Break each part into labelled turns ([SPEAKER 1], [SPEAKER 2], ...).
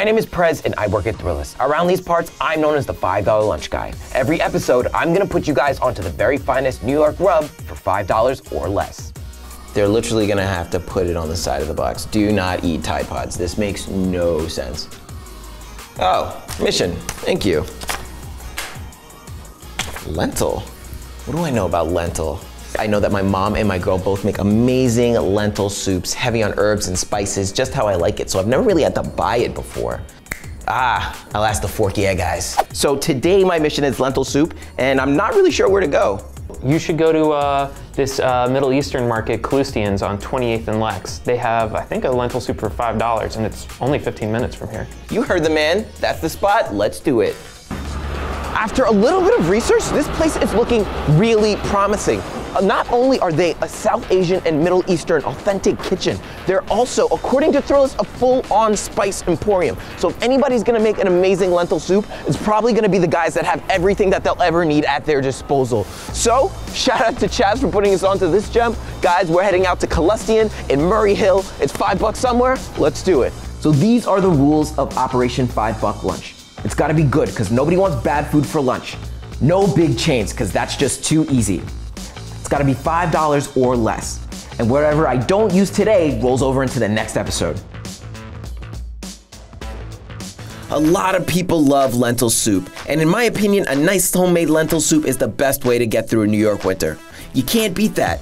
[SPEAKER 1] My name is Prez and I work at Thrillist. Around these parts, I'm known as the $5 lunch guy. Every episode, I'm gonna put you guys onto the very finest New York rub for $5 or less. They're literally gonna have to put it on the side of the box. Do not eat Tide Pods. This makes no sense. Oh, mission. Thank you. Lentil. What do I know about lentil? I know that my mom and my girl both make amazing lentil soups, heavy on herbs and spices, just how I like it. So I've never really had to buy it before. Ah, I'll ask the fork, yeah, guys. So today my mission is lentil soup, and I'm not really sure where to go.
[SPEAKER 2] You should go to uh, this uh, Middle Eastern market, Kalustyan's on 28th and Lex. They have, I think, a lentil soup for $5, and it's only 15 minutes from here.
[SPEAKER 1] You heard the man. That's the spot. Let's do it. After a little bit of research, this place is looking really promising. Uh, not only are they a South Asian and Middle Eastern authentic kitchen, they're also, according to Thrillist, a full-on spice emporium. So if anybody's gonna make an amazing lentil soup, it's probably gonna be the guys that have everything that they'll ever need at their disposal. So, shout out to Chaz for putting us onto this gem. Guys, we're heading out to Kalustyan in Murray Hill. It's five bucks somewhere. Let's do it. So these are the rules of Operation Five Buck Lunch. It's gotta be good, because nobody wants bad food for lunch. No big chains, because that's just too easy. It's gotta be $5 or less. And whatever I don't use today rolls over into the next episode. A lot of people love lentil soup, and in my opinion, a nice homemade lentil soup is the best way to get through a New York winter. You can't beat that.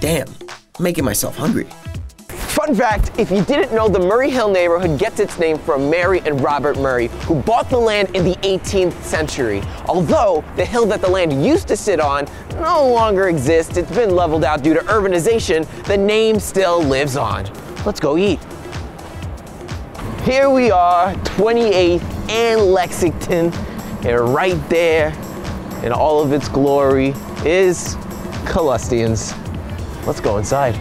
[SPEAKER 1] Damn, I'm making myself hungry. Fun fact, if you didn't know, the Murray Hill neighborhood gets its name from Mary and Robert Murray, who bought the land in the 18th century. Although the hill that the land used to sit on no longer exists, it's been leveled out due to urbanization, the name still lives on. Let's go eat. Here we are, 28th and Lexington, and right there in all of its glory is Kalustyan's. Let's go inside.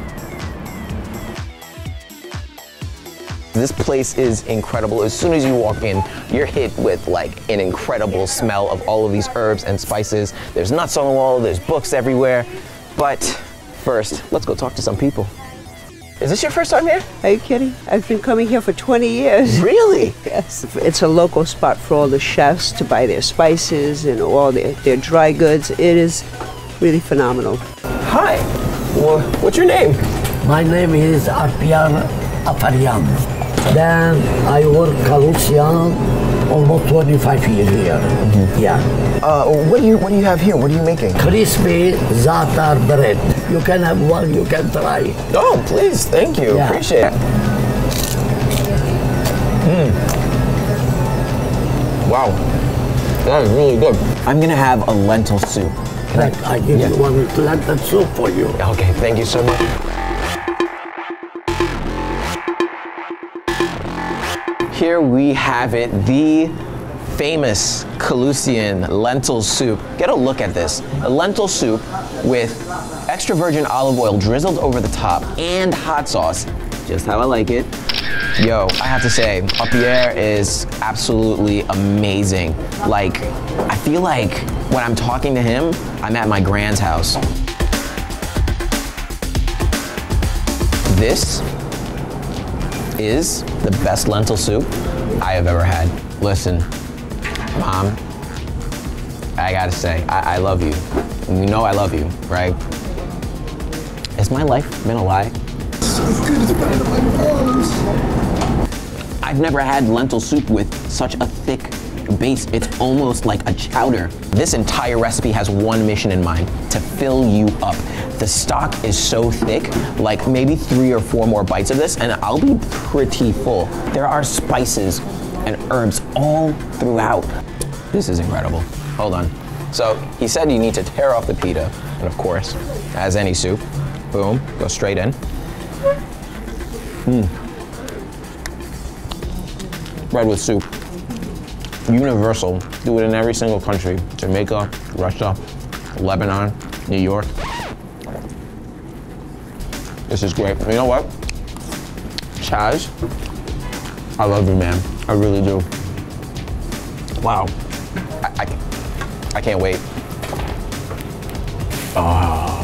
[SPEAKER 1] This place is incredible. As soon as you walk in, you're hit with like an incredible smell of all of these herbs and spices. There's nuts on the wall, there's books everywhere. But first, let's go talk to some people. Is this your first time here?
[SPEAKER 3] Are you kidding? I've been coming here for 20 years.
[SPEAKER 1] Really?
[SPEAKER 3] Yes. It's a local spot for all the chefs to buy their spices and all their, their dry goods. It is really phenomenal.
[SPEAKER 1] Hi. Well, what's your name?
[SPEAKER 4] My name is Arpian Afarian. Then I work Kalustyan almost 25 years here. Yeah.
[SPEAKER 1] Uh, what do you what do you have here? What are you making?
[SPEAKER 4] Crispy za'atar bread. You can have one, you can try.
[SPEAKER 1] Oh, please, thank you.
[SPEAKER 4] Yeah.
[SPEAKER 1] Appreciate it. Mm. Wow, that is really good. I'm gonna have a lentil soup.
[SPEAKER 4] Right, I give you one lentil soup for you.
[SPEAKER 1] Okay, thank you so much. Here we have it, the famous Kalustyan lentil soup. Get a look at this. A lentil soup with extra virgin olive oil drizzled over the top and hot sauce, just how I like it. Yo, I have to say, Pierre is absolutely amazing. Like, I feel like when I'm talking to him, I'm at my grand's house. This is the best lentil soup I have ever had. Listen, mom, I gotta say, I, I love you. You know I love you, right? Has my life been a lie? I've never had lentil soup with such a thick base. It's almost like a chowder. This entire recipe has one mission in mind, to fill you up. The stock is so thick, like maybe three or four more bites of this and I'll be pretty full. There are spices and herbs all throughout. This is incredible. Hold on. So he said you need to tear off the pita, and of course, as any soup, boom, go straight in. Mm. Bread with soup. Universal. Do it in every single country. Jamaica, Russia, Lebanon, New York. This is great. You know what? Chaz, I love you, man. I really do. Wow. I, I, I can't wait. Oh.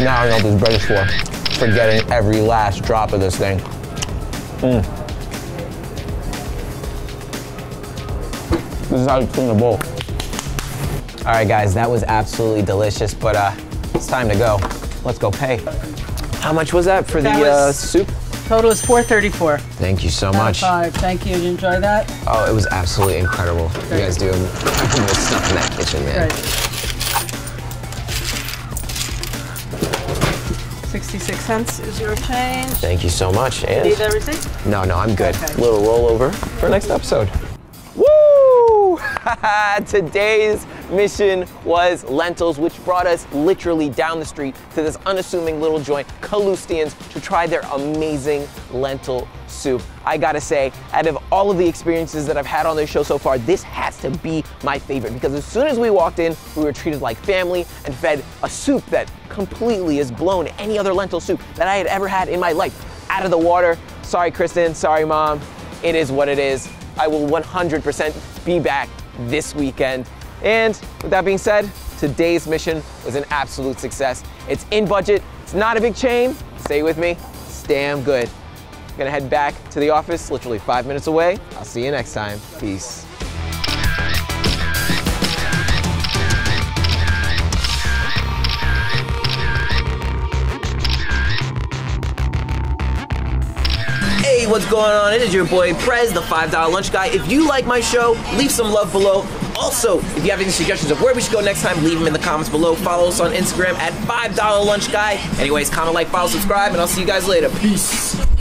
[SPEAKER 1] Now I know what this bread is for. For getting every last drop of this thing. Mm. This is how you clean the bowl. All right, guys, that was absolutely delicious, but uh, it's time to go. Let's go pay. How much was that for
[SPEAKER 5] That
[SPEAKER 1] the uh, soup?
[SPEAKER 5] Total is 434.
[SPEAKER 1] Thank you so
[SPEAKER 5] Out
[SPEAKER 1] much.
[SPEAKER 5] Five. Thank you. Did you enjoy that?
[SPEAKER 1] Oh, it was absolutely incredible. You guys do incredible stuff in that kitchen, man.
[SPEAKER 5] Great. 66 cents is your change.
[SPEAKER 1] Thank you so much. And
[SPEAKER 5] Need a receipt?
[SPEAKER 1] no, no, I'm good.
[SPEAKER 5] Okay.
[SPEAKER 1] Little rollover for next episode. Today's mission was lentils, which brought us literally down the street to this unassuming little joint, Kalustyan's, to try their amazing lentil soup. I gotta say, out of all of the experiences that I've had on this show so far, this has to be my favorite because as soon as we walked in, we were treated like family and fed a soup that completely has blown any other lentil soup that I had ever had in my life out of the water. Sorry, Kristen. Sorry, Mom. It is what it is. I will 100% be back this weekend. And with that being said, today's mission was an absolute success. It's in budget, it's not a big chain. Stay with me, it's damn good. I'm gonna head back to the office, literally five minutes away. I'll see you next time. Peace. What's going on? It is your boy Prez, the $5 lunch guy. If you like my show, leave some love below. Also, if you have any suggestions of where we should go next time, leave them in the comments below. Follow us on Instagram at $5 lunch guy. Anyways, comment, like, follow, subscribe, and I'll see you guys later. Peace.